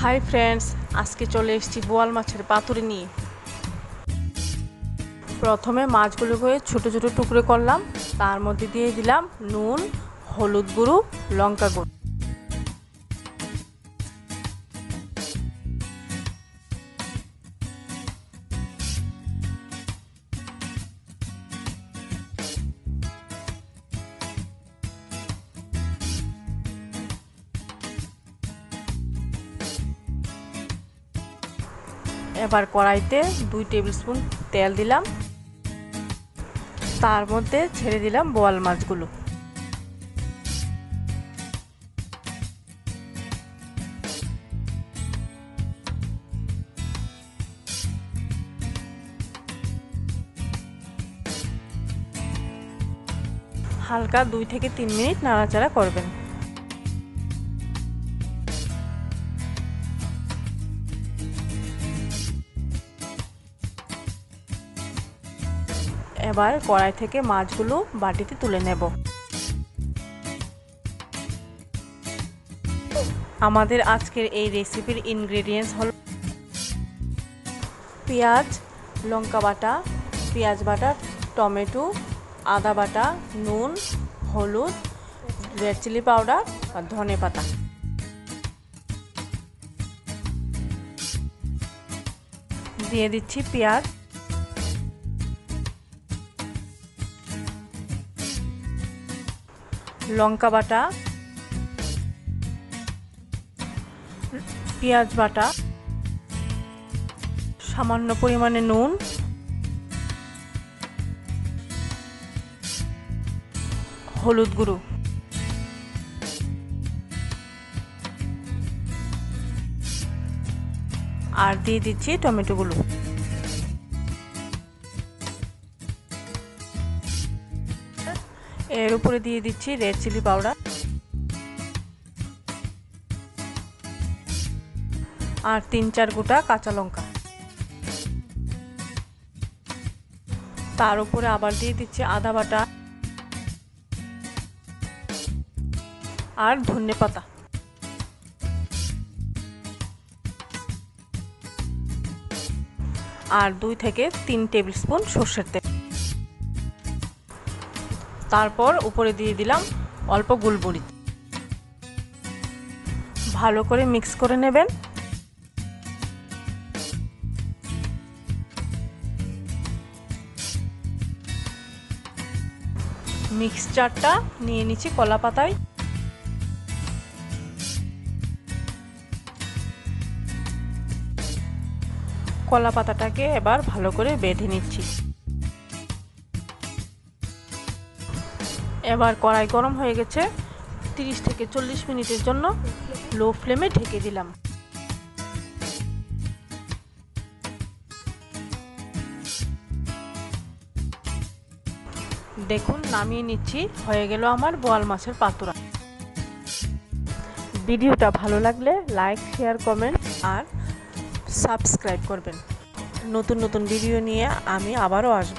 Hi friends আজকে চলে এসেছি বোয়াল মাছের পাতুরি নিয়ে। প্রথমে মাছগুলোকে ছোট ছোট টুকরো করলাম। তার মধ্যে দিয়ে দিলাম নুন, হলুদ গুঁড়ো, লঙ্কা গুঁড়ো। এবার কড়াইতে দুই টেবিল স্পুন তেল দিলাম। তার মধ্যে ছেড়ে দিলাম বোয়াল মাছগুলো। হালকা দুই থেকে তিন মিনিট নাড়াচাড়া করবেন। এবার কড়াই থেকে মাছগুলো বাটিতে তুলে নেব। আমাদের আজকের এই রেসিপির ইনগ্রেডিয়েন্টস হল পেঁয়াজ, লঙ্কা বাটা, পেঁয়াজ বাটা, টমেটো, আদা বাটা, নুন, হলুদ রেড চিলি পাউডার আর ধনে পাতা। দিয়ে দিচ্ছি পেঁয়াজ। লঙ্কা বাটা পেঁয়াজ বাটা সামান্য পরিমাণে নুন হলুদ গুঁড়ো। আর দিয়ে দিচ্ছি টমেটোগুলো। এর উপরে দিয়ে দিচ্ছি রেড চিলি পাউডার। আর তিন চার গোটা কাঁচা লঙ্কা। তার উপরে আবার দিয়ে দিচ্ছি আদা বাটা আর ধনে পাতা। আর দুই থেকে তিন টেবিল স্পুন সর্ষের তেল। তারপর উপরে দিয়ে দিলাম অল্প গুলবড়ি ভালো করে মিক্স করে নেবেন। মিক্সচারটা নিয়ে নিচ্ছি কলা পাতায়। কলা পাতাটাকে এবার ভালো করে বেঁধে নিচ্ছি। এবার কড়াই গরম হয়ে গেছে। তিরিশ থেকে চল্লিশ মিনিটের জন্য লো ফ্লেমে ঢেকে দিলাম। দেখুন, নামিয়ে নিচ্ছি। হয়ে গেল আমার বোয়াল মাছের পাতুরা। ভিডিওটা ভালো লাগলে লাইক, শেয়ার, কমেন্ট আর সাবস্ক্রাইব করবেন। নতুন নতুন ভিডিও নিয়ে আমি আবারও আসব।